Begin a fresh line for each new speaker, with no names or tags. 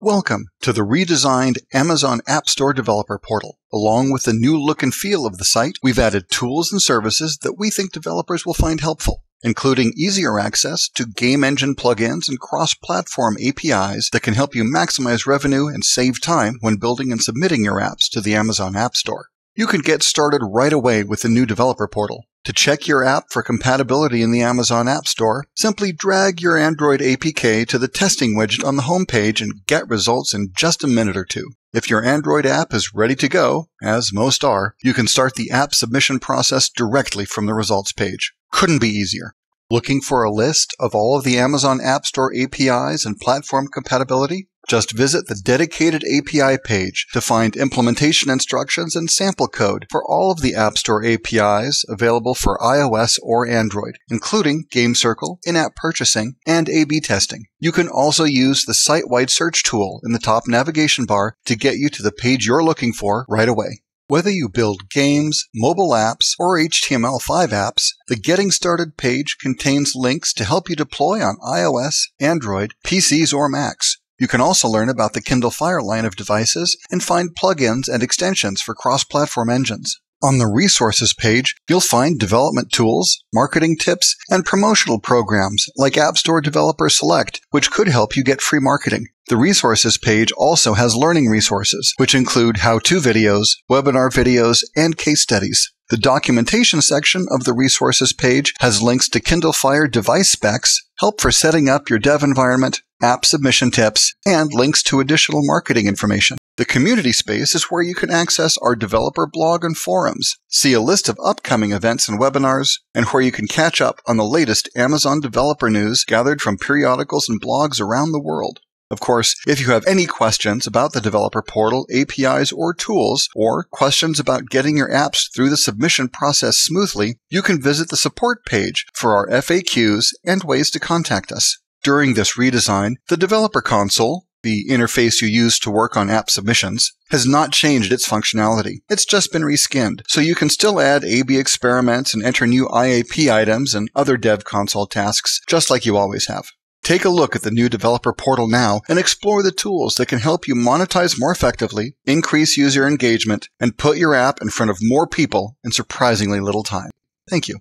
Welcome to the redesigned Amazon App Store Developer Portal. Along with the new look and feel of the site, we've added tools and services that we think developers will find helpful, including easier access to game engine plugins and cross-platform APIs that can help you maximize revenue and save time when building and submitting your apps to the Amazon App Store. You can get started right away with the new developer portal. To check your app for compatibility in the Amazon App Store, simply drag your Android APK to the testing widget on the home page and get results in just a minute or two. If your Android app is ready to go, as most are, you can start the app submission process directly from the results page. Couldn't be easier. Looking for a list of all of the Amazon App Store APIs and platform compatibility? Just visit the dedicated API page to find implementation instructions and sample code for all of the App Store APIs available for iOS or Android, including Game Circle, in-app purchasing, and A-B testing. You can also use the site-wide search tool in the top navigation bar to get you to the page you're looking for right away. Whether you build games, mobile apps, or HTML5 apps, the Getting Started page contains links to help you deploy on iOS, Android, PCs, or Macs. You can also learn about the Kindle Fire line of devices and find plugins and extensions for cross-platform engines. On the resources page, you'll find development tools, marketing tips, and promotional programs like App Store Developer Select, which could help you get free marketing. The resources page also has learning resources, which include how-to videos, webinar videos, and case studies. The documentation section of the resources page has links to Kindle Fire device specs, help for setting up your dev environment, app submission tips, and links to additional marketing information. The community space is where you can access our developer blog and forums, see a list of upcoming events and webinars, and where you can catch up on the latest Amazon developer news gathered from periodicals and blogs around the world. Of course, if you have any questions about the developer portal, APIs, or tools, or questions about getting your apps through the submission process smoothly, you can visit the support page for our FAQs and ways to contact us. During this redesign, the developer console, the interface you use to work on app submissions, has not changed its functionality. It's just been reskinned, so you can still add A-B experiments and enter new IAP items and other dev console tasks, just like you always have. Take a look at the new developer portal now and explore the tools that can help you monetize more effectively, increase user engagement, and put your app in front of more people in surprisingly little time. Thank you.